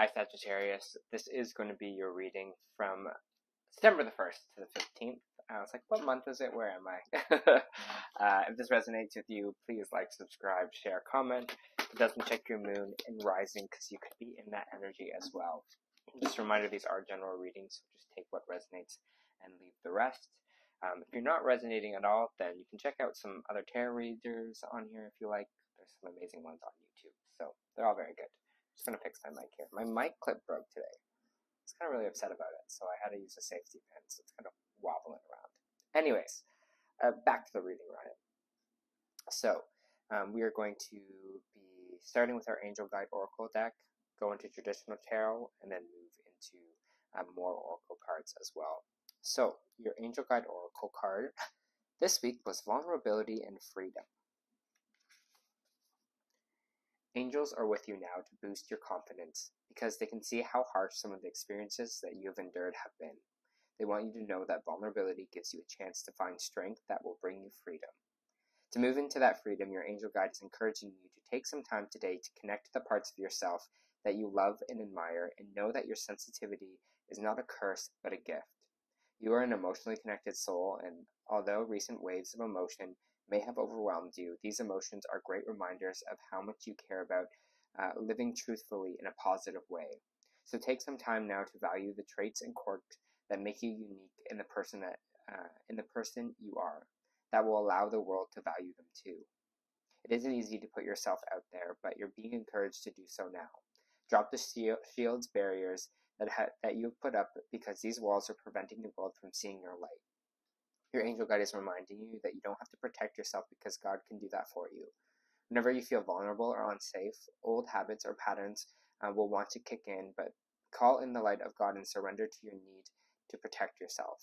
Hi, Sagittarius. This is going to be your reading from September the 1st to the 15th. I was like, what month is it? Where am I? uh, if this resonates with you, please like, subscribe, share, comment. If it doesn't check your moon and rising because you could be in that energy as well. Just a reminder, these are general readings, so just take what resonates and leave the rest. Um, if you're not resonating at all, then you can check out some other tarot readers on here if you like. There's some amazing ones on YouTube, so they're all very good just gonna fix my mic here. My mic clip broke today. I was kind of really upset about it, so I had to use a safety pin, so it's kind of wobbling around. Anyways, uh, back to the reading, Ryan. So, um, we are going to be starting with our Angel Guide Oracle deck, go into traditional tarot, and then move into um, more Oracle cards as well. So, your Angel Guide Oracle card this week was Vulnerability and Freedom. Angels are with you now to boost your confidence because they can see how harsh some of the experiences that you have endured have been. They want you to know that vulnerability gives you a chance to find strength that will bring you freedom. To move into that freedom, your angel guide is encouraging you to take some time today to connect to the parts of yourself that you love and admire and know that your sensitivity is not a curse but a gift. You are an emotionally connected soul, and although recent waves of emotion may have overwhelmed you, these emotions are great reminders of how much you care about uh, living truthfully in a positive way. So take some time now to value the traits and quirks that make you unique in the person that uh, in the person you are. That will allow the world to value them too. It isn't easy to put yourself out there, but you're being encouraged to do so now. Drop the shields, barriers that ha- that you've put up because these walls are preventing the world from seeing your light. Your angel guide is reminding you that you don't have to protect yourself because God can do that for you. Whenever you feel vulnerable or unsafe, old habits or patterns uh, will want to kick in, but call in the light of God and surrender to your need to protect yourself.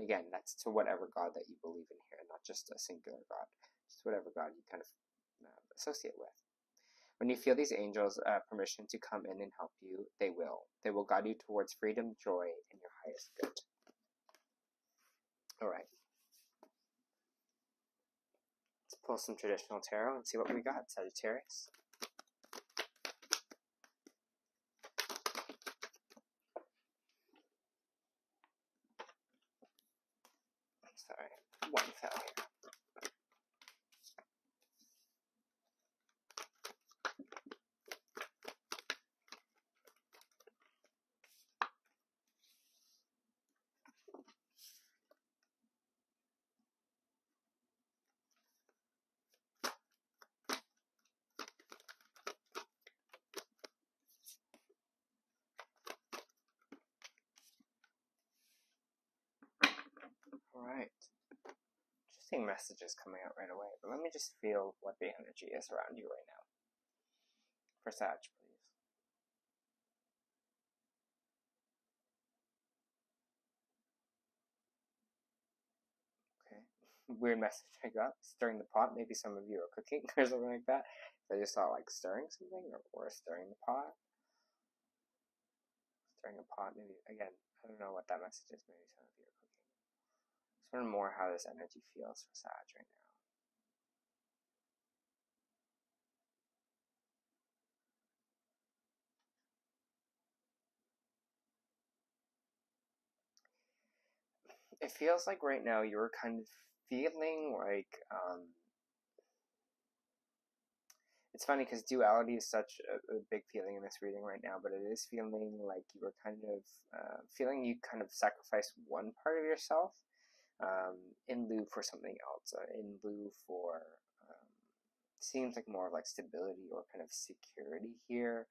Again, that's to whatever God that you believe in here, not just a singular God, just whatever God you kind of uh, associate with. When you feel these angels' uh, permission to come in and help you, they will. They will guide you towards freedom, joy, and your highest good. All right. Let's pull some traditional tarot and see what we got, Sagittarius. Sorry, one fell here. Alright. Interesting messages coming out right away, but let me just feel what the energy is around you right now. For Sag, please. Okay. Weird message I got. Stirring the pot. Maybe some of you are cooking or something like that. I just saw like stirring something or, or stirring the pot. Stirring a pot, maybe again, I don't know what that message is. Maybe some of you are Just learn more how this energy feels for Sag right now. It feels like right now you're kind of feeling like um, it's funny because duality is such a, a, big feeling in this reading right now, but it is feeling like you were kind of uh, feeling you kind of sacrifice one part of yourself um, in lieu for something else, uh, in lieu for um, seems like more of like stability or kind of security here.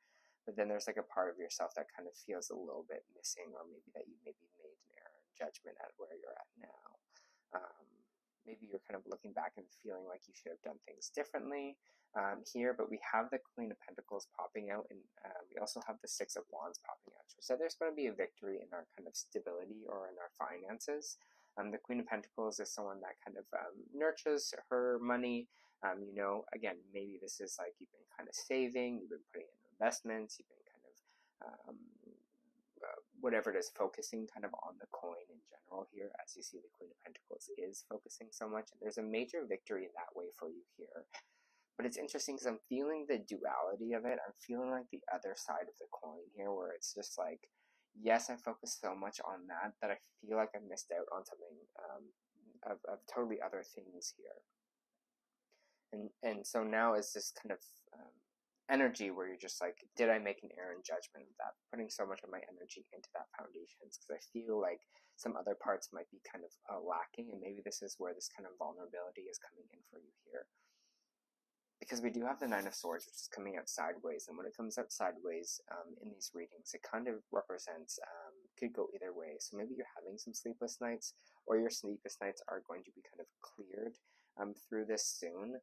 But then there's like a part of yourself that kind of feels a little bit missing, or maybe that you maybe made an error in judgment at where you're at now. Um, maybe you're kind of looking back and feeling like you should have done things differently um, here, but we have the Queen of Pentacles popping out, and uh, we also have the Six of Wands popping out. So there's going to be a victory in our kind of stability or in our finances. Um, the Queen of Pentacles is someone that kind of um, nurtures her money. Um, you know, again, maybe this is like you've been kind of saving, you've been putting in investments, you've been kind of um, uh, whatever it is, focusing kind of on the coin in general here. As you see, the Queen of Pentacles is focusing so much, and there's a major victory in that way for you here. But it's interesting because I'm feeling the duality of it. I'm feeling like the other side of the coin here, where it's just like, yes, I focus so much on that that I feel like I missed out on something um, of, of totally other things here. And and so now it's this kind of um, energy where you're just like, did I make an error in judgment of that? Putting so much of my energy into that foundation because I feel like some other parts might be kind of uh, lacking, and maybe this is where this kind of vulnerability is coming in for you here. Because we do have the Nine of Swords, which is coming out sideways, and when it comes out sideways um, in these readings, it kind of represents um, could go either way. So maybe you're having some sleepless nights, or your sleepless nights are going to be kind of cleared um, through this soon.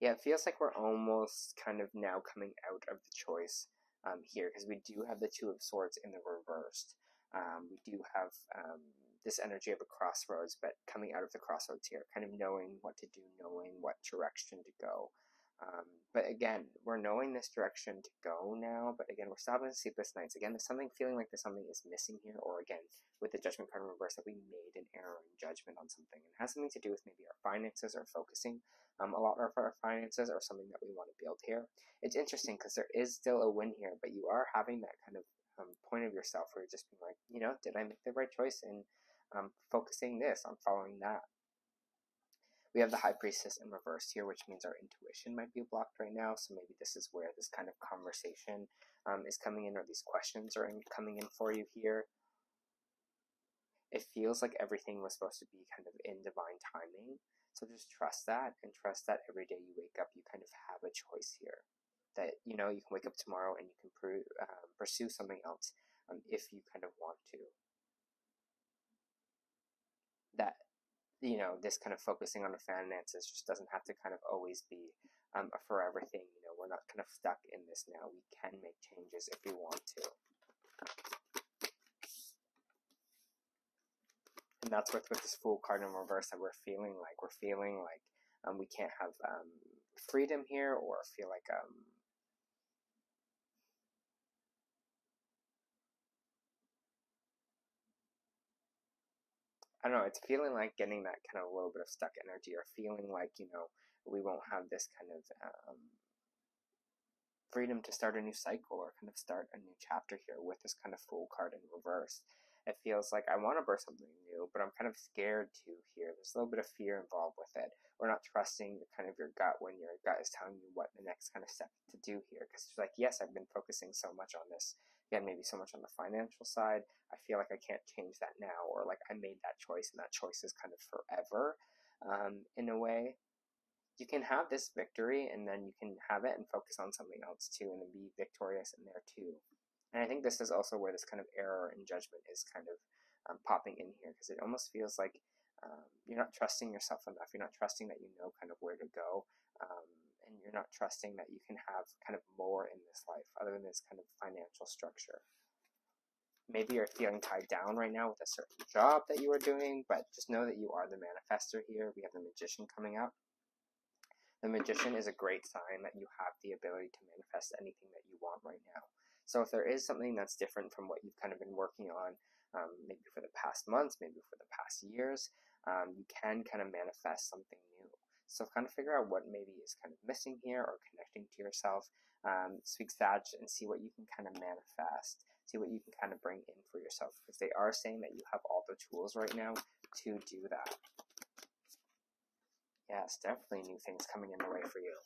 Yeah, it feels like we're almost kind of now coming out of the choice um, here because we do have the Two of Swords in the reversed. Um, we do have um, this energy of a crossroads, but coming out of the crossroads here, kind of knowing what to do, knowing what direction to go. Um, but again, we're knowing this direction to go now, but again, we're still having sleepless nights. Again, there's something feeling like there's something is missing here, or again, with the judgment card in reverse, that we made an error in judgment on something. It has something to do with maybe our finances or focusing. Um, a lot of our finances are something that we want to build here. It's interesting because there is still a win here, but you are having that kind of um, point of yourself where you're just being like, you know, did I make the right choice in um, focusing this I'm following that? We have the High Priestess in reverse here, which means our intuition might be blocked right now. So maybe this is where this kind of conversation um, is coming in, or these questions are in, coming in for you here. It feels like everything was supposed to be kind of in divine timing. So just trust that and trust that every day you wake up, you kind of have a choice here. That, you know, you can wake up tomorrow and you can pr- um, pursue something else um, if you kind of want to. That you know, this kind of focusing on the finances just doesn't have to kind of always be um, a forever thing. You know, we're not kind of stuck in this now. We can make changes if we want to. And that's with, with this Fool card in reverse that we're feeling like. We're feeling like um, we can't have um, freedom here or feel like um, I don't know, it's feeling like getting that kind of little bit of stuck energy or feeling like, you know, we won't have this kind of um, freedom to start a new cycle or kind of start a new chapter here with this kind of Fool card in reverse. It feels like I want to birth something new, but I'm kind of scared to here. There's a little bit of fear involved with it. We're not trusting the kind of your gut when your gut is telling you what the next kind of step to do here. Because it's like, yes, I've been focusing so much on this again, maybe so much on the financial side. I feel like I can't change that now, or like I made that choice and that choice is kind of forever um, in a way. You can have this victory and then you can have it and focus on something else too and then be victorious in there too. And I think this is also where this kind of error in judgment is kind of um, popping in here because it almost feels like um, you're not trusting yourself enough. You're not trusting that you know kind of where to go. Um, and you're not trusting that you can have kind of more in this life other than this kind of financial structure. Maybe you're feeling tied down right now with a certain job that you are doing, but just know that you are the manifester here. We have the magician coming up. The magician is a great sign that you have the ability to manifest anything that you want right now. So if there is something that's different from what you've kind of been working on, um, maybe for the past months, maybe for the past years, um, you can kind of manifest something new. So kind of figure out what maybe is kind of missing here or connecting to yourself. Um, speak Sag and see what you can kind of manifest. See what you can kind of bring in for yourself because they are saying that you have all the tools right now to do that. Yes, definitely new things coming in the way for you.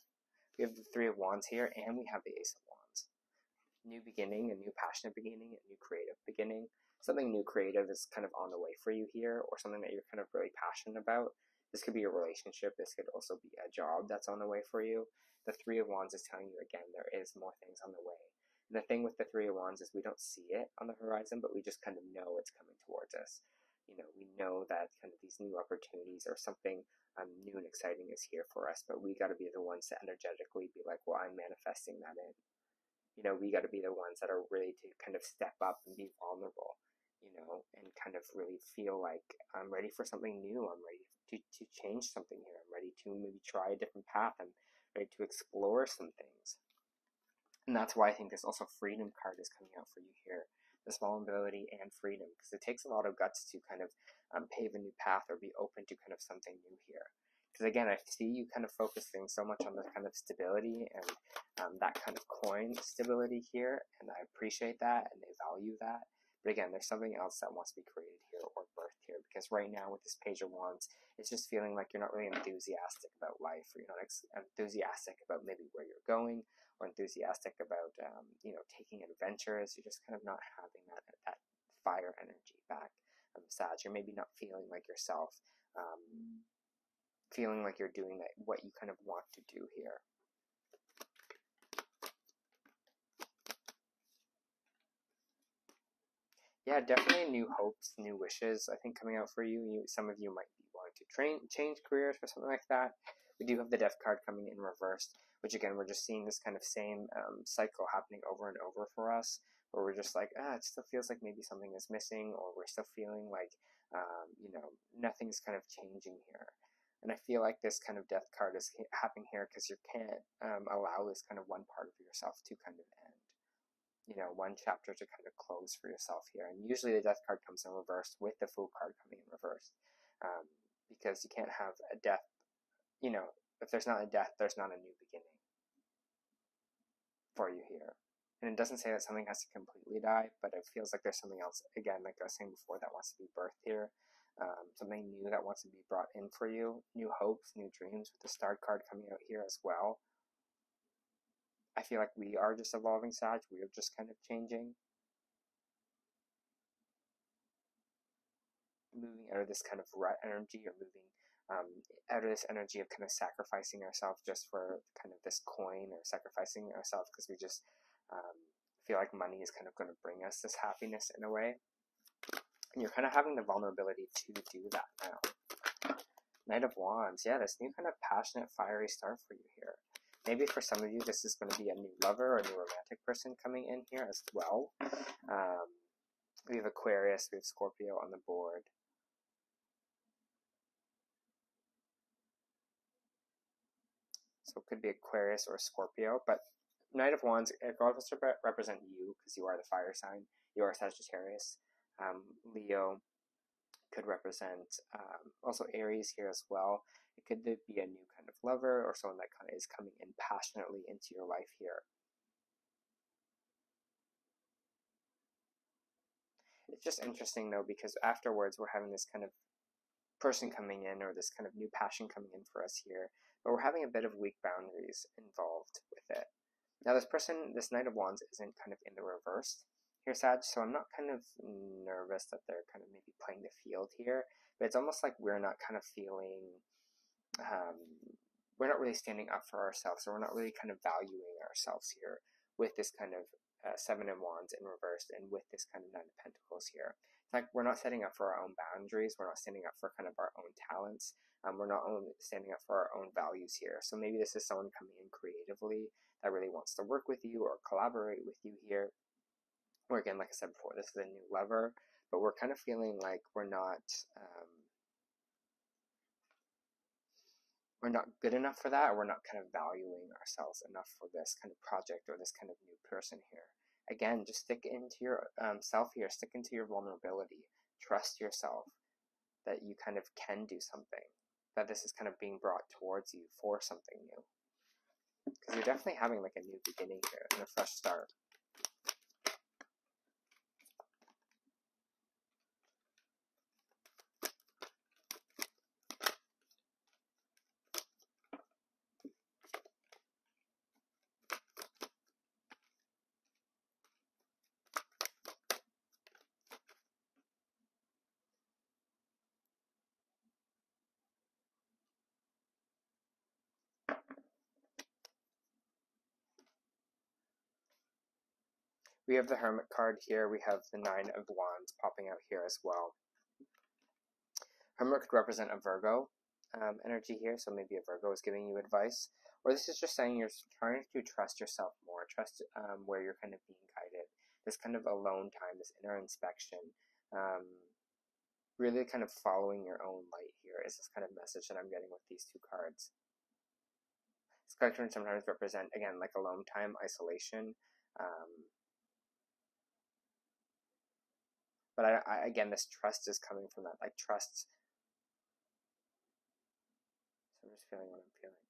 We have the Three of Wands here, and we have the Ace of Wands. New beginning, a new passionate beginning, a new creative beginning. Something new creative is kind of on the way for you here, or something that you're kind of really passionate about. This could be a relationship. This could also be a job that's on the way for you. The Three of Wands is telling you again there is more things on the way. And the thing with the Three of Wands is we don't see it on the horizon, but we just kind of know it's coming towards us. You know, we know that kind of these new opportunities or something um, new and exciting is here for us, but we got to be the ones to energetically be like, well, I'm manifesting that in. You know, we got to be the ones that are ready to kind of step up and be vulnerable you know, and kind of really feel like I'm ready for something new. I'm ready to, to change something here. I'm ready to maybe try a different path. I'm ready to explore some things. And that's why I think this also freedom card is coming out for you here. This vulnerability and freedom, because it takes a lot of guts to kind of um, pave a new path or be open to kind of something new here. Because again, I see you kind of focusing so much on the kind of stability and um, that kind of coin stability here, and I appreciate that and they value that. But again, there's something else that wants to be created here or birthed here because right now with this Page of Wands, it's just feeling like you're not really enthusiastic about life or you're not ex- enthusiastic about maybe where you're going or enthusiastic about, um, you know, taking adventures. You're just kind of not having that, that fire energy back. Um, Sag, you're maybe not feeling like yourself. Um, feeling like you're doing that, what you kind of want to do here. Yeah, definitely new hopes, new wishes. I think coming out for you. You, some of you might be wanting to train, change careers or something like that. We do have the Death card coming in reversed, which again, we're just seeing this kind of same um, cycle happening over and over for us, where we're just like, ah, it still feels like maybe something is missing, or we're still feeling like, um, you know, nothing's kind of changing here. And I feel like this kind of death card is happening here because you can't um, allow this kind of one part of yourself to kind of end. You know, one chapter to kind of close for yourself here. And usually the death card comes in reverse with the fool card coming in reverse. Um, because you can't have a death, you know, if there's not a death, there's not a new beginning for you here. And it doesn't say that something has to completely die, but it feels like there's something else, again, like I was saying before, that wants to be birthed here um, something new that wants to be brought in for you, new hopes, new dreams, with the star card coming out here as well. I feel like we are just evolving, Sag. We are just kind of changing. Moving out of this kind of rut energy or moving um, out of this energy of kind of sacrificing ourselves just for kind of this coin or sacrificing ourselves because we just um, feel like money is kind of going to bring us this happiness in a way. And you're kind of having the vulnerability to do that now. Knight of Wands, yeah, this new kind of passionate, fiery star for you here. Maybe for some of you, this is going to be a new lover or a new romantic person coming in here as well. Um, we have Aquarius, we have Scorpio on the board. So it could be Aquarius or Scorpio, but Knight of Wands, it does represent you because you are the fire sign. You are Sagittarius um, Leo could represent um, also Aries here as well. It could be a new kind of lover or someone that kind of is coming in passionately into your life here. It's just interesting though because afterwards we're having this kind of person coming in or this kind of new passion coming in for us here, but we're having a bit of weak boundaries involved with it. Now this person, this Knight of Wands isn't kind of in the reverse here, Sag. So I'm not kind of nervous that they're kind of maybe playing the field here, but it's almost like we're not kind of feeling, um, we're not really standing up for ourselves, or we're not really kind of valuing ourselves here with this kind of uh, Seven of Wands in reverse and with this kind of Nine of Pentacles here. It's like we're not setting up for our own boundaries, we're not standing up for kind of our own talents, um, we're not only standing up for our own values here. So maybe this is someone coming in creatively that really wants to work with you or collaborate with you here or again, like I said before, this is a new lever, but we're kind of feeling like we're not um, we're not good enough for that, or we're not kind of valuing ourselves enough for this kind of project or this kind of new person here. Again, just stick into your um, self here, stick into your vulnerability, trust yourself that you kind of can do something, that this is kind of being brought towards you for something new. Because you're definitely having like a new beginning here and a fresh start. We have the Hermit card here. We have the Nine of Wands popping out here as well. Hermit could represent a Virgo um, energy here, so maybe a Virgo is giving you advice. Or this is just saying you're trying to trust yourself more, trust um, where you're kind of being guided. This kind of alone time, this inner inspection, um, really kind of following your own light here is this kind of message that I'm getting with these two cards. This card can sometimes represent, again, like alone time, isolation, um, But I, I again, this trust is coming from that, like trust. So I'm just feeling what I'm feeling.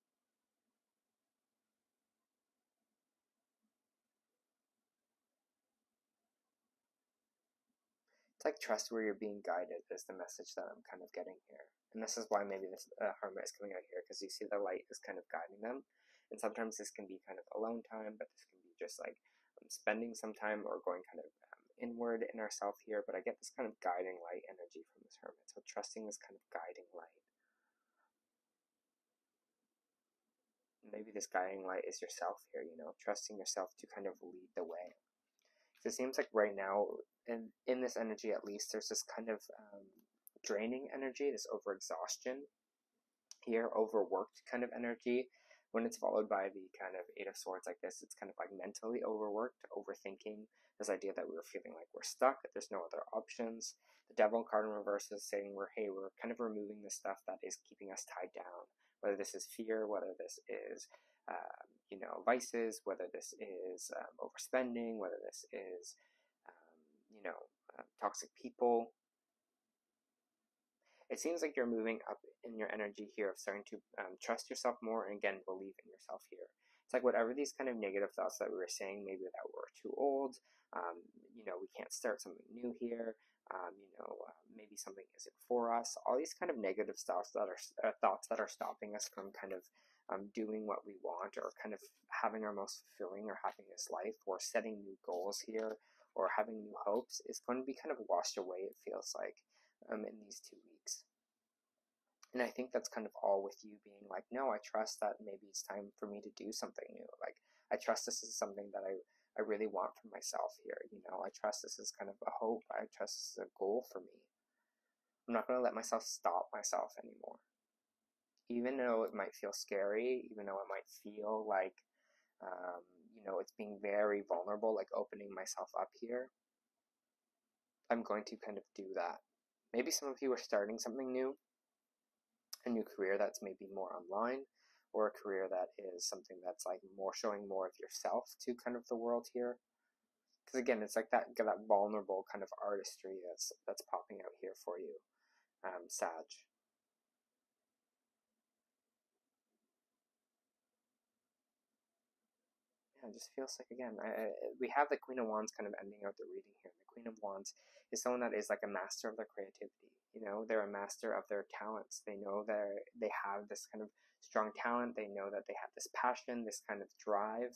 It's like trust where you're being guided is the message that I'm kind of getting here. And this is why maybe this uh, hermit is coming out here because you see the light is kind of guiding them. And sometimes this can be kind of alone time, but this can be just like um, spending some time or going kind of inward in ourself here. But I get this kind of guiding light energy from this hermit. So trusting this kind of guiding light. Maybe this guiding light is yourself here, you know, trusting yourself to kind of lead the way. So it seems like right now, in, in this energy at least, there's this kind of um, draining energy, this overexhaustion here, overworked kind of energy. When it's followed by the kind of Eight of Swords like this, it's kind of like mentally overworked, overthinking, this idea that we are feeling like we're stuck, that there's no other options. The Devil card in reverse is saying we're, hey, we're kind of removing the stuff that is keeping us tied down, whether this is fear, whether this is um, you know, vices, whether this is um, overspending, whether this is, um, you know, uh, toxic people, it seems like you're moving up in your energy here of starting to um, trust yourself more and again believe in yourself here. It's like whatever these kind of negative thoughts that we were saying, maybe that we're too old, um, you know, we can't start something new here, um, you know, uh, maybe something isn't for us. All these kind of negative thoughts that are uh, thoughts that are stopping us from kind of um, doing what we want or kind of having our most fulfilling or happiness life or setting new goals here or having new hopes is going to be kind of washed away. It feels like um, in these two weeks. And I think that's kind of all with you being like, no, I trust that maybe it's time for me to do something new. Like, I trust this is something that I, I really want for myself here. You know, I trust this is kind of a hope. I trust this is a goal for me. I'm not going to let myself stop myself anymore. Even though it might feel scary, even though it might feel like, um, you know, it's being very vulnerable, like opening myself up here, I'm going to kind of do that Maybe some of you are starting something new, a new career that's maybe more online, or a career that is something that's like more showing more of yourself to kind of the world here. Because again, it's like that that vulnerable kind of artistry that's that's popping out here for you, um. Yeah, it just feels like again, I, we have the Queen of Wands kind of ending out the reading here. The Queen of Wands is someone that is like a master of their creativity. You know, they're a master of their talents. They know they they have this kind of strong talent. They know that they have this passion, this kind of drive.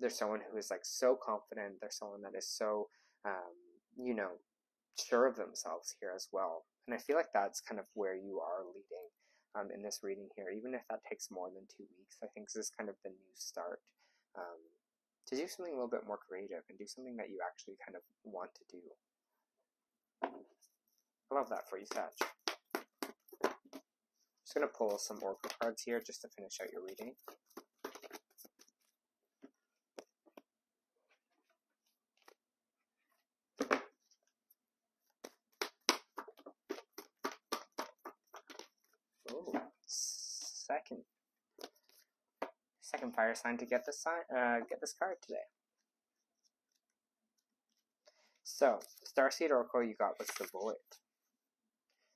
They're someone who is like so confident. They're someone that is so, um, you know, sure of themselves here as well. And I feel like that's kind of where you are leading um, in this reading here, even if that takes more than two weeks. I think this is kind of the new start. Um, to do something a little bit more creative and do something that you actually kind of want to do. I love that for you, Sag. Just going to pull some oracle cards here just to finish out your reading. Fire sign to get this sign, uh, get this card today. So, Starseed Oracle you got was the Void.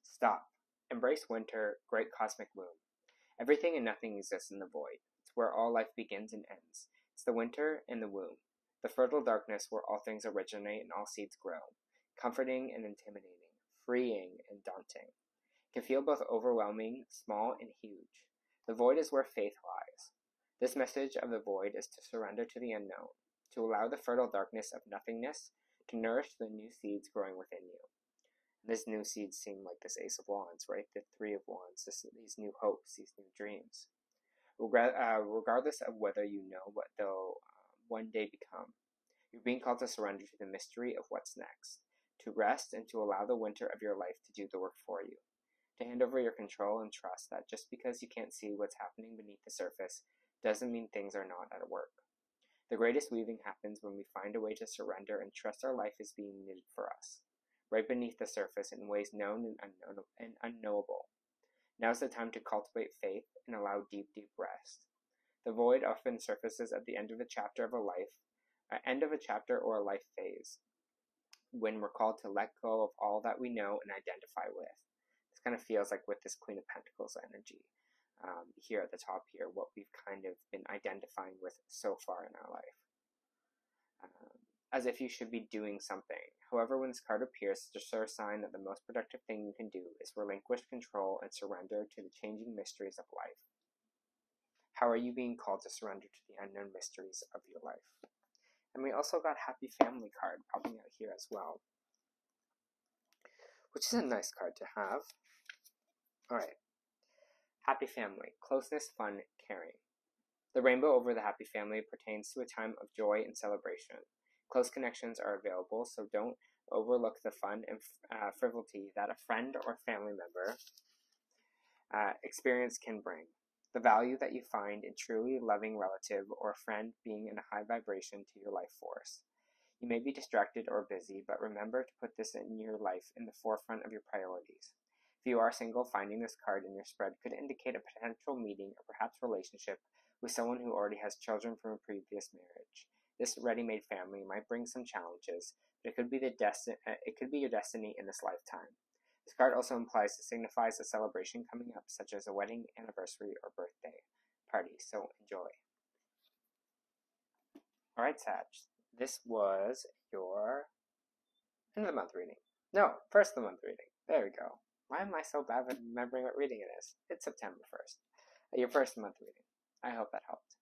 Stop. Embrace winter, great cosmic womb. Everything and nothing exists in the void. It's where all life begins and ends. It's the winter and the womb, the fertile darkness where all things originate and all seeds grow. Comforting and intimidating, freeing and daunting. It can feel both overwhelming, small, and huge. The void is where faith lies. This message of the void is to surrender to the unknown, to allow the fertile darkness of nothingness to nourish the new seeds growing within you. And new seeds seem like this Ace of Wands, right? The Three of Wands, this, these new hopes, these new dreams. Uh, regardless of whether you know what they'll uh, one day become, you're being called to surrender to the mystery of what's next, to rest and to allow the winter of your life to do the work for you, to hand over your control and trust that just because you can't see what's happening beneath the surface doesn't mean things are not at work. The greatest weaving happens when we find a way to surrender and trust our life is being knitted for us, right beneath the surface in ways known and, unknown, and unknowable. Now is the time to cultivate faith and allow deep, deep rest. The void often surfaces at the end of a chapter of a life, an end of a chapter or a life phase. when we're called to let go of all that we know and identify with. This kind of feels like with this Queen of Pentacles energy um, here at the top here, what we've kind of been identifying with so far in our life. Um, as if you should be doing something. However, when this card appears, it's a sure sign that the most productive thing you can do is relinquish control and surrender to the changing mysteries of life. How are you being called to surrender to the unknown mysteries of your life? And we also got Happy Family card popping out here as well, which is a nice card to have. All right. Happy Family, closeness, fun, caring. The rainbow over the happy family pertains to a time of joy and celebration. Close connections are available, so don't overlook the fun and uh, frivolity that a friend or family member uh, experience can bring. The value that you find in truly loving relative or friend being in a high vibration to your life force. You may be distracted or busy, but remember to put this in your life in the forefront of your priorities. If you are single, finding this card in your spread could indicate a potential meeting or perhaps relationship with someone who already has children from a previous marriage. This ready-made family might bring some challenges, but it could be the desti- uh, it could be your destiny in this lifetime. This card also implies it signifies a celebration coming up, such as a wedding, anniversary, or birthday party, so enjoy. Alright, Sag, this was your end of the month reading. No, first of the month reading. There we go. Why am I so bad at remembering what reading it is? It's September 1st. Uh, your first month reading. I hope that helped.